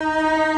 Música